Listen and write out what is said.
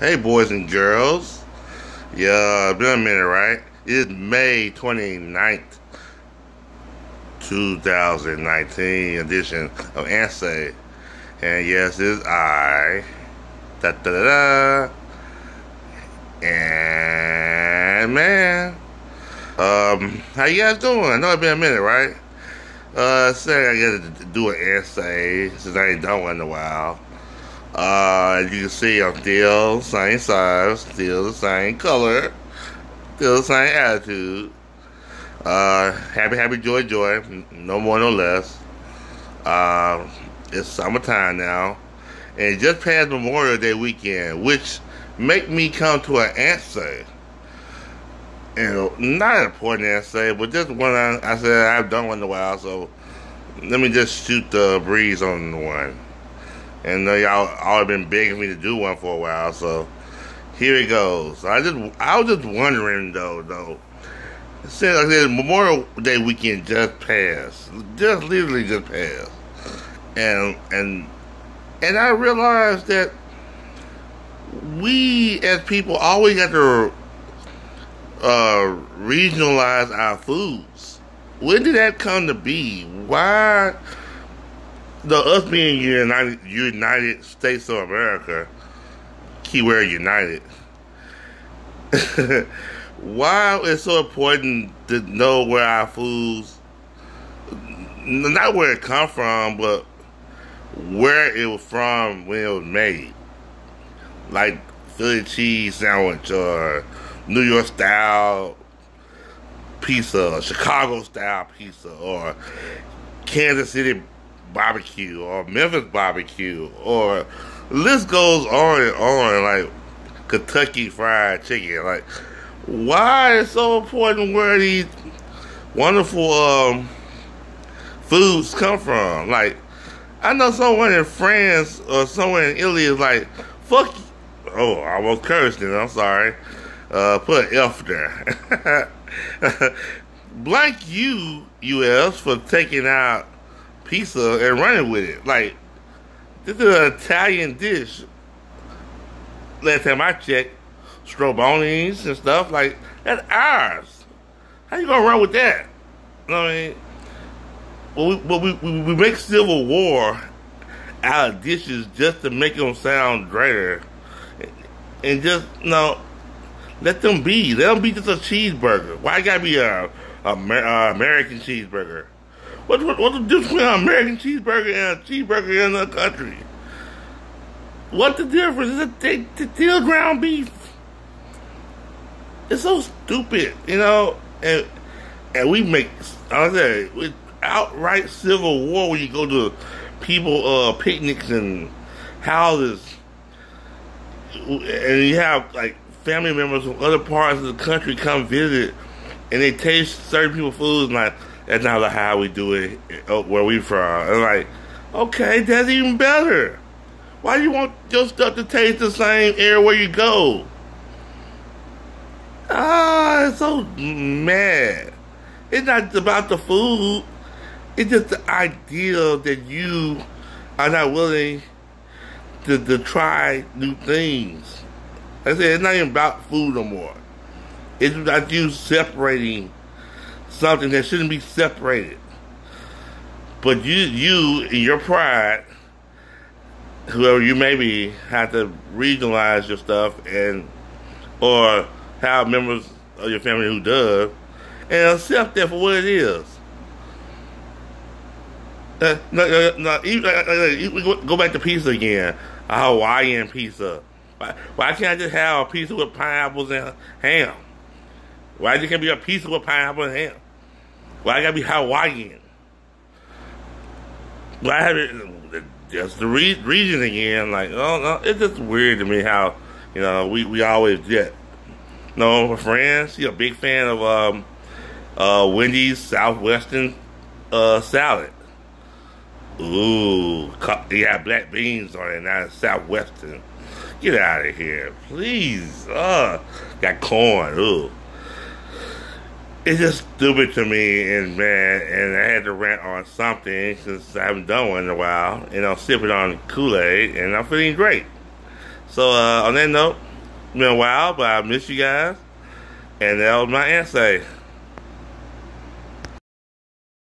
Hey, boys and girls. Yeah, been a minute, right? It's May 29th, 2019 edition of AntSay. And yes, it's I. Da da da da. And man, um, how you guys doing? I know it's been a minute, right? Uh, say I got to do an AntSay since I ain't done one in a while. As you can see, I'm still the same size, still the same color, still the same attitude. Uh, happy, happy, joy, joy. No more, no less. Uh, it's summertime now, and just past Memorial Day weekend, which make me come to an answer. And not an important answer, but just one I, I said I've done one in a while, so let me just shoot the breeze on one. And y'all all have been begging me to do one for a while, so here it goes. I just I was just wondering though, though. Since like said, Memorial Day weekend just passed, just literally just passed, and and and I realized that we as people always have to uh, regionalize our foods. When did that come to be? Why? The us being United United States of America, keyword United. Why it's so important to know where our foods, not where it come from, but where it was from when it was made, like Philly cheese sandwich or New York style pizza, Chicago style pizza, or Kansas City barbecue or Memphis barbecue or list goes on and on like Kentucky fried chicken. Like why is so important where these wonderful um, foods come from? Like I know someone in France or somewhere in Italy is like fuck you. Oh, I almost cursed it. I'm sorry. Uh, put F there. Blank you, U.S., for taking out pizza and running with it. Like, this is an Italian dish. Last time I checked, strombolis and stuff, like, that's ours. How you gonna run with that? You know what I mean? Well, we, well, we, we, make Civil War out of dishes just to make them sound greater. And just, you know, let them be. Let them be just a cheeseburger. Why gotta be a, a, a uh, American cheeseburger? What, what, what's the difference between an American cheeseburger and a cheeseburger in another country? What the difference? Is it they, they ground beef? It's so stupid, you know. And and we make I say with outright civil war when you go to people uh picnics and houses, and you have like family members from other parts of the country come visit, and they taste certain people's foods like that's not how we do it uh, where we from. And like, okay, that's even better. Why do you want your stuff to taste the same everywhere you go? Ah, it's so mad. It's not about the food. It's just the idea that you are not willing to, to try new things. I said it's not even about food no more. It's about you separating something that shouldn't be separated. But you, you, in your pride, whoever you may be, have to regionalize your stuff and, or have members of your family who does, and accept that for what it is. Uh, no, no, no, even, uh, uh, go, go back to pizza again. A Hawaiian pizza. Why, why can't I just have a pizza with pineapples and ham? Why can't it be a pizza with pineapple and ham? Why I gotta be Hawaiian? Why have it just the re- region again? Like, oh no, it's just weird to me how you know we we always get. no, friends, she's a big fan of um, uh, Wendy's Southwestern uh, salad. Ooh, you have black beans on it, not Southwestern. Get out of here, please. Uh, got corn. Ooh it's just stupid to me, and man, and I had to rant on something since I haven't done one in a while, and I'm sipping on Kool Aid, and I'm feeling great. So, uh, on that note, been a while, but I miss you guys. And that was my answer.